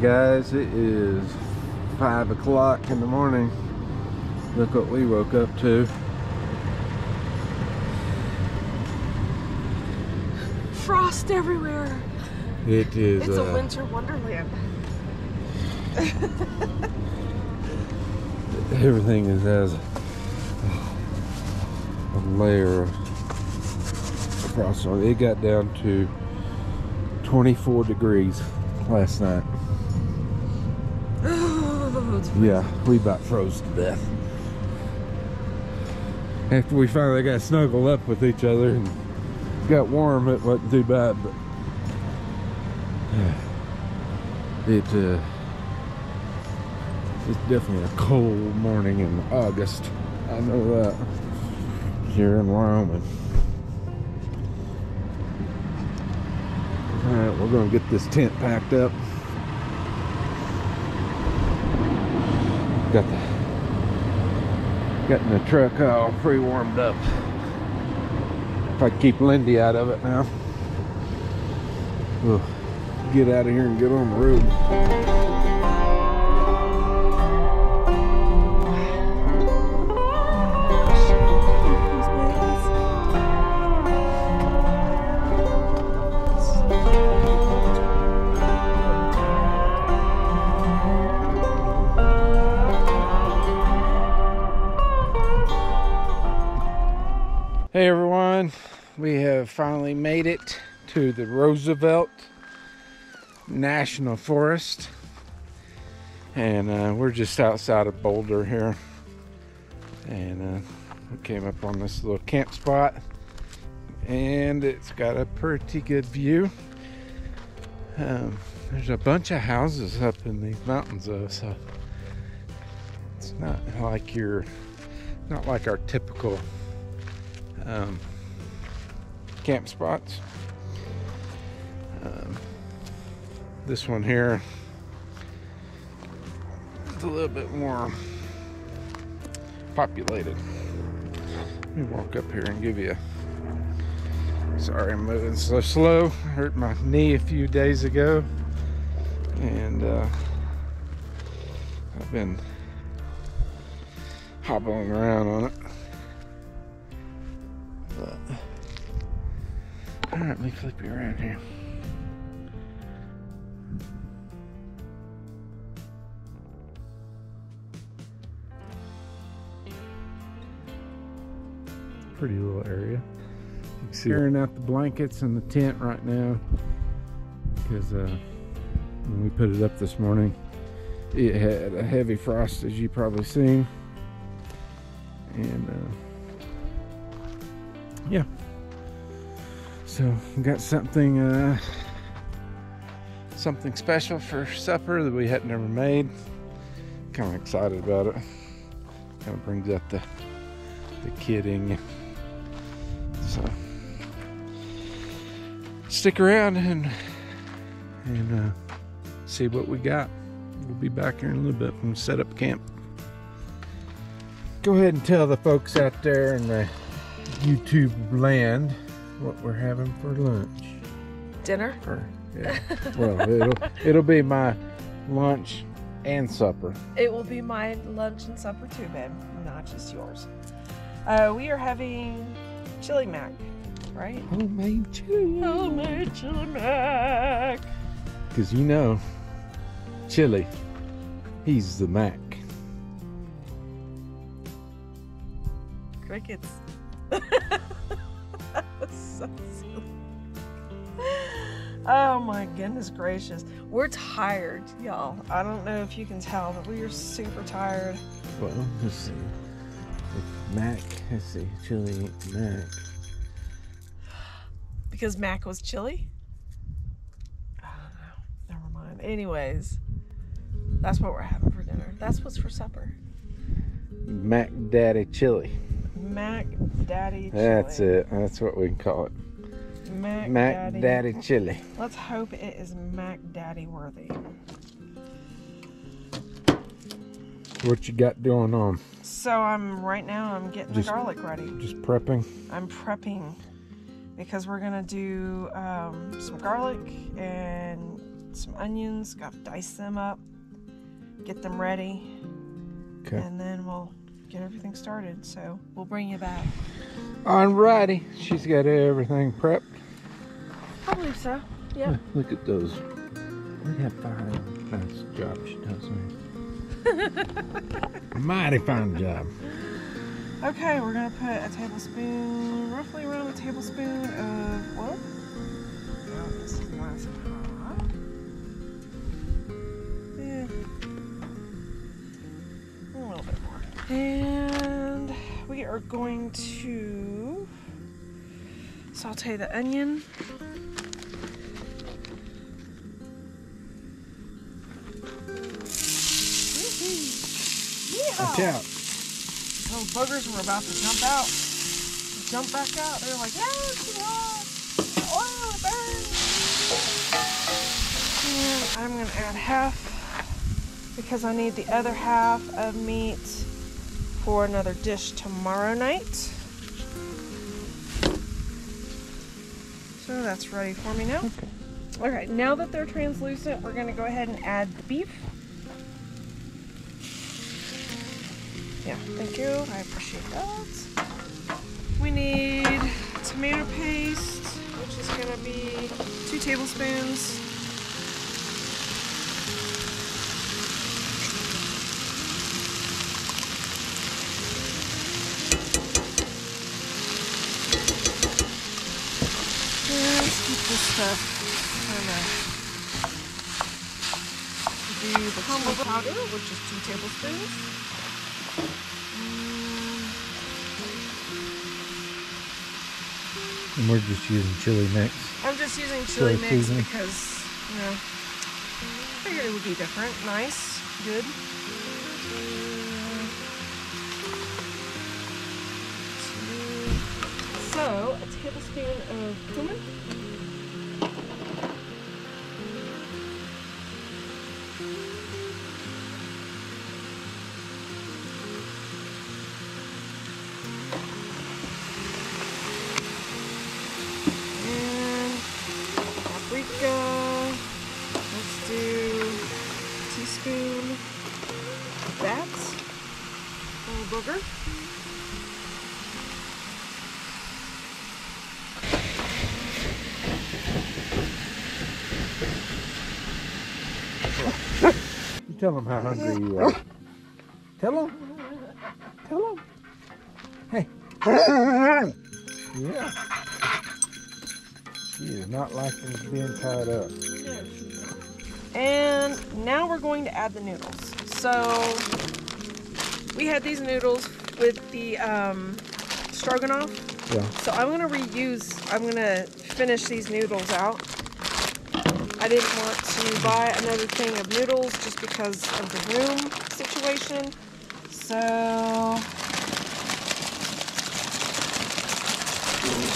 morning guys it is five o'clock in the morning look what we woke up to Frost everywhere. it is It's a uh, winter wonderland. everything is as a layer of frost on. It got down to 24 degrees last night. Yeah, we about froze to death. After we finally got snuggled up with each other and got warm, it wasn't too bad, but it uh, it's definitely a cold morning in August. I know that here in Wyoming. All right, we're gonna get this tent packed up. Got the getting the truck all pre-warmed up. If I keep Lindy out of it now, we'll get out of here and get on the road. Finally made it to the Roosevelt National Forest. And uh, we're just outside of Boulder here. And uh, we came up on this little camp spot. And it's got a pretty good view. Um, there's a bunch of houses up in these mountains though, so it's not like your, not like our typical um, camp spots. Um, this one here is a little bit more populated. Let me walk up here and give you a. Sorry, I'm moving so slow. Hurt my knee a few days ago, and uh, I've been hobbling around on it. Let me flip you around here. Pretty little area. You can see airing out the blankets and the tent right now because uh, when we put it up this morning, it had a heavy frost, as you probably seen, and. Uh, So we got something uh something special for supper that we had never made. Kind of excited about it. Kind of brings out the the kidding. So stick around and and uh, see what we got. We'll be back here in a little bit when we set up camp. Go ahead and tell the folks out there in the YouTube land what we're having for lunch. Dinner? For yeah. well, it'll it'll be my lunch and supper. It will be my lunch and supper too, babe, not just yours. Uh, we are having chili mac, right? Homemade chili. Homemade chili mac. Because you know, chili, he's the Mac. Crickets. so silly. Oh my goodness gracious. We're tired, y'all. I don't know if you can tell, but we are super tired. Well, let's see. Mac, let's see, chili Mac. Because Mac was chili? Never mind. Anyways, that's what we're having for dinner. That's what's for supper. Mac Daddy chili. Mac Daddy chili. That's it. That's what we can call it. Mac, Mac Daddy. Daddy chili. Let's hope it is Mac Daddy worthy. What you got going on? So I'm right now I'm getting Just- the garlic ready. Just prepping. I'm prepping because we're gonna do um, some garlic and some onions, got to dice them up, get them ready, Okay. and then we'll get everything started. So we'll bring you back. Alrighty. She's got everything prepped. I believe so. Yeah. Look at those. Look how fine. Nice job she does me. Mighty fine job. Okay, we're gonna put a tablespoon, roughly around a tablespoon of well. Oh, this is nice and hot. And we are going to saute the onion. Watch out. Those buggers were about to jump out. Jump back out. They were like, yeah, it's too hot. Oil burns. And I'm gonna add half because I need the other half of meat for another dish tomorrow night. So that's ready for me now. Okay, now that they're translucent, we're gonna go ahead and add the beef. Yeah, thank you. I appreciate that. We need tomato paste, which is gonna be two tablespoons. Keep this stuff kind of do the humble powder, which is two tablespoons. And we're just using chili mix. I'm just using chili, Chili mix because, you know, figured it would be different. Nice, good. So, a tablespoon of cumin. Booger. Tell them how hungry you are. Tell them. Tell them. Hey. Yeah. She is not liking being tied up. And now we're going to add the noodles. So we had these noodles with the um, stroganoff. Yeah. So I'm gonna reuse. I'm gonna finish these noodles out. I didn't want to buy another thing of noodles just because of the room situation. So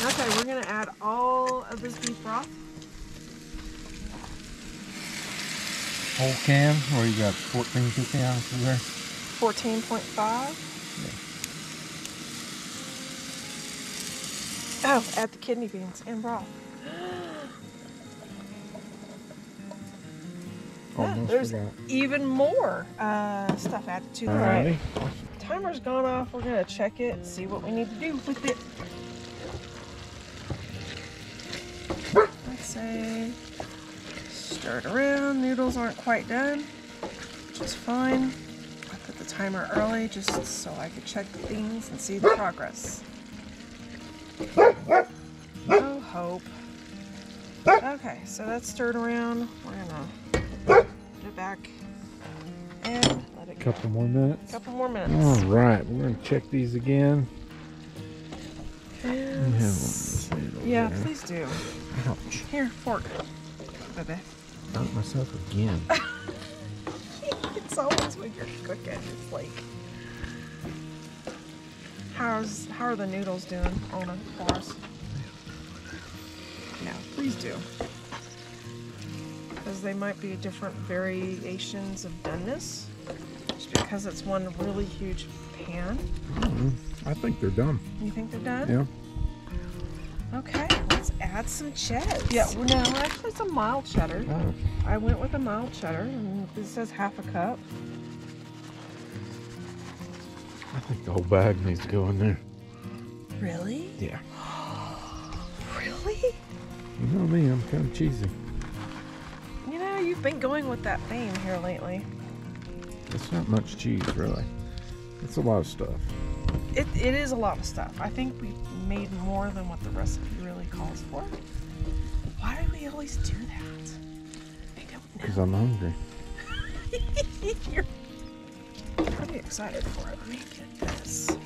okay, we're gonna add all of this beef broth. Whole can, where you got 14, 15 ounces there. 14.5. Oh, add the kidney beans and broth. Yeah, there's forgot. even more uh, stuff added to it. Alrighty. Timer's gone off. We're gonna check it and see what we need to do with it. Let's say stir it around. Noodles aren't quite done, which is fine. I put the timer early just so I could check things and see the progress. No hope. Okay, so that's stirred around. We're gonna put it back and let it go. Couple more minutes. Couple more minutes. All right, we're gonna check these again. We have one of And those noodles Yeah, there. please do. Ouch. Here, fork. Baby. Burnt myself again. it's always when you're cooking. It's like how's how are the noodles doing, Ona, for us? No, please do. Because they might be different variations of doneness. Just because it's one really huge pan. Mm, I think they're done. You think they're done? Yeah. Okay, let's add some cheddar. Yeah, well, no, actually some mild cheddar. Oh, I went with a mild cheddar, and this says half a cup. I think the whole bag needs to go in there. Really? Yeah. Really? You know me, I'm kind of cheesy. You know, you've been going with that theme here lately. It's not much cheese, really. It's a lot of stuff. It, it is a lot of stuff. I think we made more than what the recipe really calls for. Why do we always do that? I don't Because I'm hungry. You're pretty excited for it. Let me get this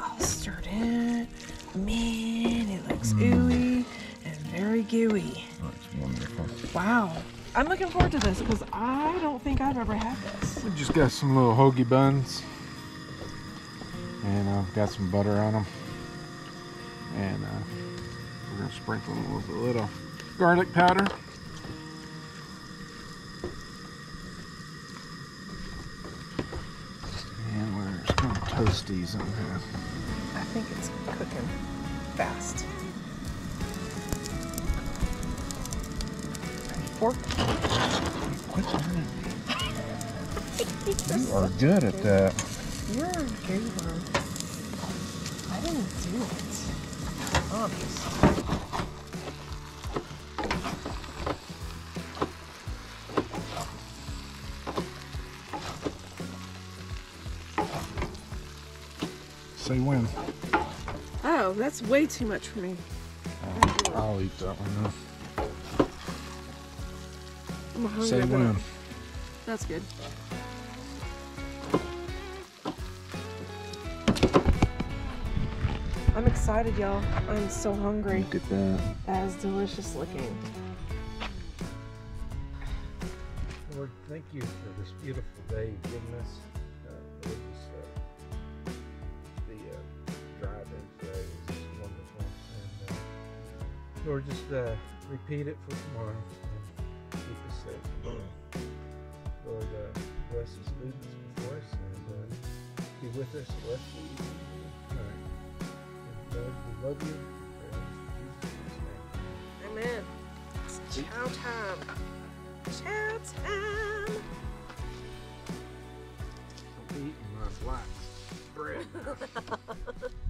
all stirred in. Man, it looks mm. ooey and very gooey. That's wonderful. Wow. I'm looking forward to this because I don't think I've ever had this. We just got some little hoagie buns. And I've got some butter on them. And uh, we're going to sprinkle them with a little garlic powder. And we're just going to toast these on here. I think it's cooking fast. Fork. Quit turning You are good at that. You're a goober. I didn't do it. Honest. Say when. Oh, that's way too much for me. I'll eat that one now. I'm Say when. That's good. Excited, y'all. I'm so hungry. Look at that. That is delicious looking. Lord, thank you for this beautiful day you've given us. Uh, Lord, this, uh, the uh, drive-in today was just wonderful. And uh, Lord, just uh, repeat it for tomorrow. And keep us safe. tomorrow. Lord, uh, bless the students before us and uh, be with us the rest of the evening. Lord, we love you. In Jesus' name. Amen. It's chow time. Chow time. Be eating my black bread.